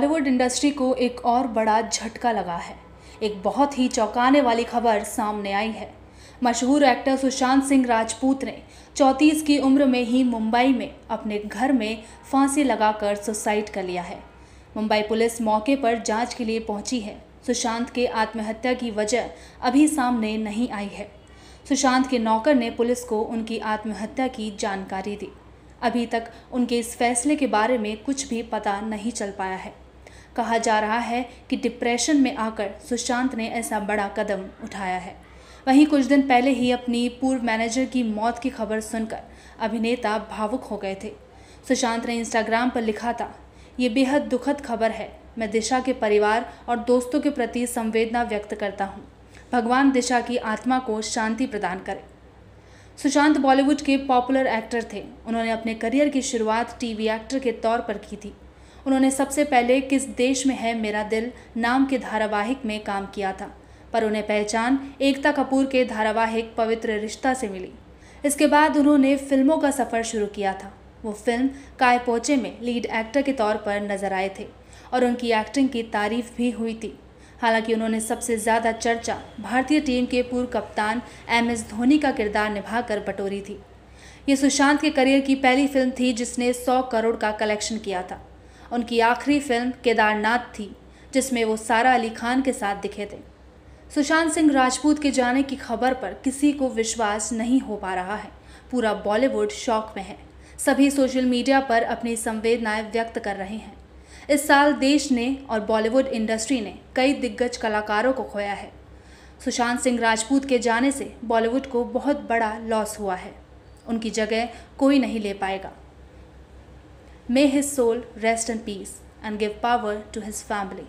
Bollywood industry को एक और बड़ा झटका लगा है। एक बहुत ही चौंकाने वाली खबर सामने आई है। मशहूर एक्टर सुशांत सिंह राजपूत ने चौंतीस की उम्र में ही मुंबई में अपने घर में फांसी लगाकर सुसाइड कर लिया है। मुंबई पुलिस मौके पर जाँच के लिए पहुँची है। सुशांत के आत्महत्या की वजह अभी सामने नहीं आई है। सुशांत के नौकर ने पुलिस को उनकी आत्महत्या की जानकारी दी। अभी तक उनके इस फैसले के बारे में कुछ भी पता नहीं चल पाया है। कहा जा रहा है कि डिप्रेशन में आकर सुशांत ने ऐसा बड़ा कदम उठाया है। वहीं कुछ दिन पहले ही अपनी पूर्व मैनेजर की मौत की खबर सुनकर अभिनेता भावुक हो गए थे। सुशांत ने इंस्टाग्राम पर लिखा था, ये बेहद दुखद खबर है। मैं दिशा के परिवार और दोस्तों के प्रति संवेदना व्यक्त करता हूँ। भगवान दिशा की आत्मा को शांति प्रदान करे। सुशांत बॉलीवुड के पॉपुलर एक्टर थे। उन्होंने अपने करियर की शुरुआत टीवी एक्टर के तौर पर की थी। उन्होंने सबसे पहले किस देश में है मेरा दिल नाम के धारावाहिक में काम किया था, पर उन्हें पहचान एकता कपूर के धारावाहिक पवित्र रिश्ता से मिली। इसके बाद उन्होंने फ़िल्मों का सफ़र शुरू किया था। वो फ़िल्म काय पोचे में लीड एक्टर के तौर पर नज़र आए थे और उनकी एक्टिंग की तारीफ़ भी हुई थी। हालाँकि उन्होंने सबसे ज़्यादा चर्चा भारतीय टीम के पूर्व कप्तान एम एस धोनी का किरदार निभाकर बटोरी थी। ये सुशांत के करियर की पहली फ़िल्म थी जिसने 100 करोड़ का कलेक्शन किया था। उनकी आखिरी फ़िल्म केदारनाथ थी, जिसमें वो सारा अली खान के साथ दिखे थे। सुशांत सिंह राजपूत के जाने की खबर पर किसी को विश्वास नहीं हो पा रहा है। पूरा बॉलीवुड शौक में है। सभी सोशल मीडिया पर अपनी संवेदनाएँ व्यक्त कर रहे हैं। इस साल देश ने और बॉलीवुड इंडस्ट्री ने कई दिग्गज कलाकारों को खोया है। सुशांत सिंह राजपूत के जाने से बॉलीवुड को बहुत बड़ा लॉस हुआ है। उनकी जगह कोई नहीं ले पाएगा। May his soul rest in peace and give power to his family.